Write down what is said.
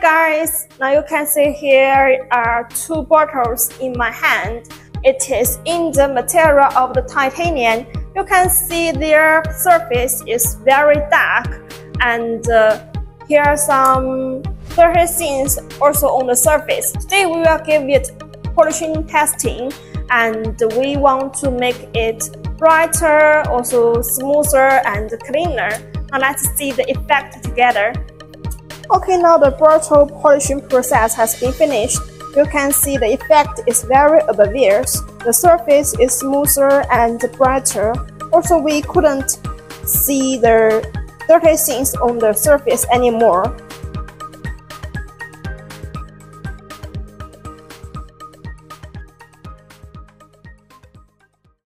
Guys, now you can see here are two bottles in my hand. It is in the material of the titanium. You can see their surface is very dark and uh, here are some dirty things also on the surface. Today we will give it polishing testing and we want to make it brighter, also smoother and cleaner. Now let's see the effect together. Okay, now the bottle polishing process has been finished. You can see the effect is very obvious. The surface is smoother and brighter. Also, we couldn't see the dirty things on the surface anymore.